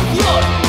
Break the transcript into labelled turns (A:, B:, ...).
A: canción